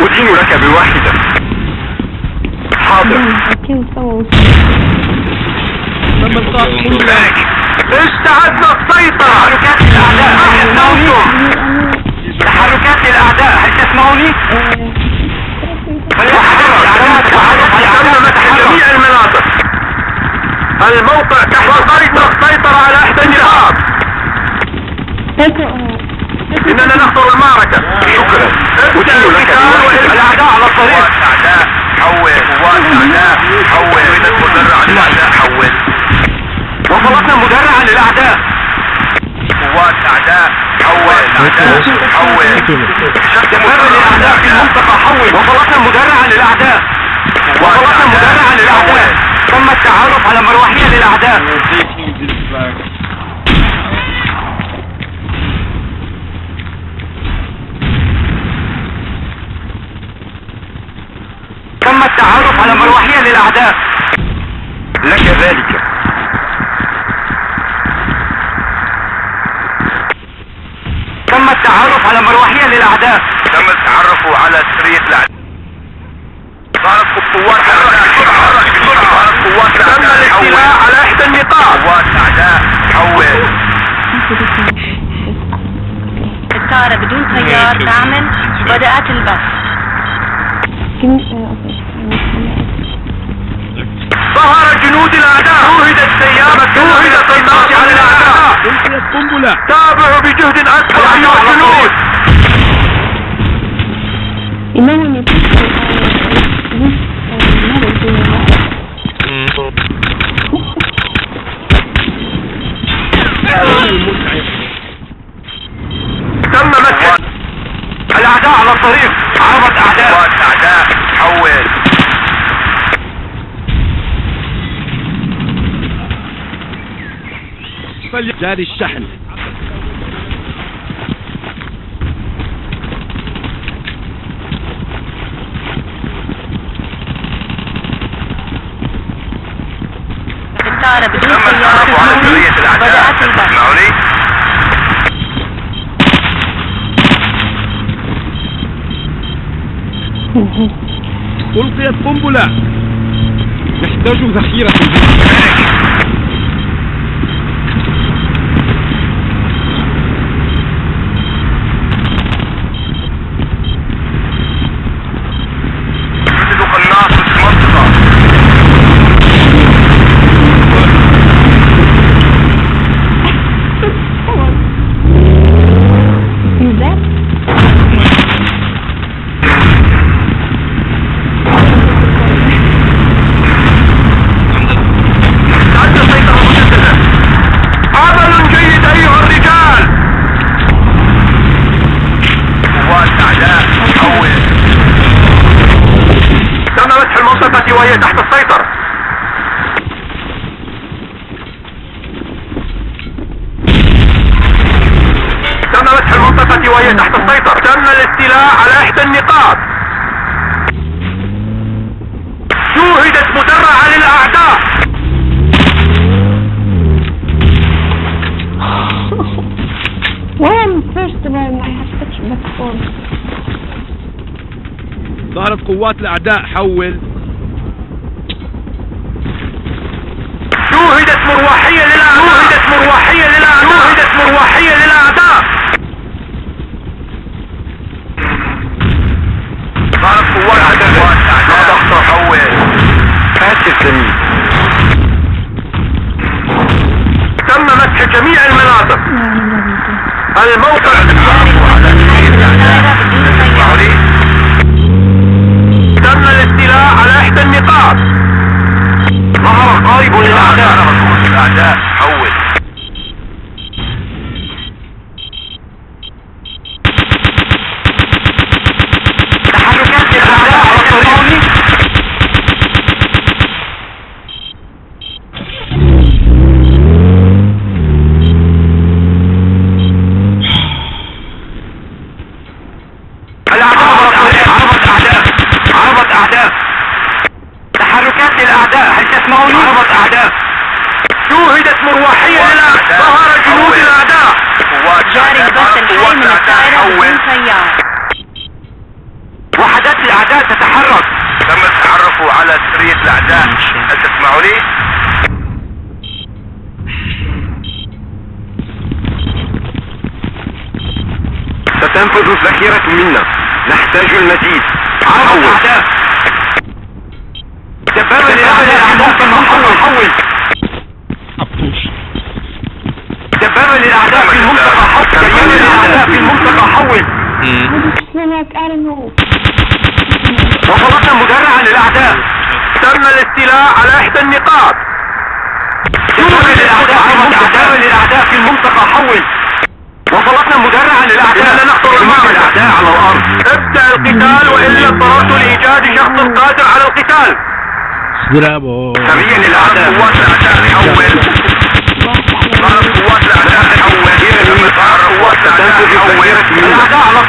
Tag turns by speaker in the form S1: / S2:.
S1: أدين لك بواحدة. حاضر. استعدنا السيطرة تحركات الأعداء؟ تحركات الأعداء هل تسمعوني؟ جميع المناطق. الموقع تحت السيطرة السيطرة على إحدى النقاط إننا نخسر المعركة. شكرا أدين لك الأعداء على الطريق أعداء حول قوات أعداء حول المدرع الأعداء حول وصلتنا مدرعا للأعداء قوات أعداء حول أعداء حول دمر الأعداء في المنطقة حول وصلتنا مدرعا للأعداء وصلتنا مدرعا للأعداء تم التعرف على مروحية للأعداء تم التعرف على مروحية للأعداء لك ذلك تم التعرف على مروحية للأعداء تم التعرف على سرية الأعداء. صارت قوات تحرك بسرعة قوات تم الاستيلاء على إحدى النقاط قوات أعداء. حول.
S2: الطائرة بدون طيار تعمل بدأت البث
S1: ظهر جنود الأعداء. شوهدت سيارة شوهدت السيطرة على الأعداء.
S3: ألقيت قنبلة؟ جاري الشحن.
S2: الطائرة بدون بدأت؟
S3: ألقيت قنبلة. نحتاج ذخيرة
S1: يوجد قناص في المنطقة
S4: Is that?
S1: استعد السيطرة مجددا عمل جيد أيها الرجال قوات أعداء حول تم مسح المنطقة وهي تحت السيطرة تم مسح وهي تحت السيطرة. تم الاستيلاء على إحدى النقاط. شوهدت مدرعة
S4: form.
S3: ظهرت قوات الأعداء حول.
S1: شوهدت مروحية للأعداء شوهدت مروحية للأعداء شوهدت مروحية للأعداء صارت قوات أعداء ضغط حول آسف زميل تم مسح جميع المناطق. الموقع؟ تم الاستيلاء على إحدى النقاط. ظهر قائد للأعداء. الأعداء حول تحركات الأعداء على الطريق الأعداء على الطريق عربة أعداء عربة أعداء تحركات للأعداء هل تسمعوني؟ عربة أعداء شوهدت مروحية للأعداء ظهر جنود الأعداء.
S2: جاري البث الحي من الطائرة بدون طيار
S5: قاعدات الأعداء تتحرك. تم التعرف على سرية الأعداء. هل تسمعني؟ ستنفذ الذخيرة منا. نحتاج المزيد. عرض الأعداء. دبابة للاعداء حول للاعداء في المنطقة حول دبابة للاعداء في المنطقة حول وصلتنا مدرعا للاعداء تم الاستيلاء على احدى النقاط دبابة للاعداء في المنطقة في المنطقة حول وصلتنا مدرعا للاعداء لا نحصر المعركة الاعداء على الأرض ابدأ القتال والا اضطررت لايجاد شخص قادر على القتال
S3: برافو.
S5: حول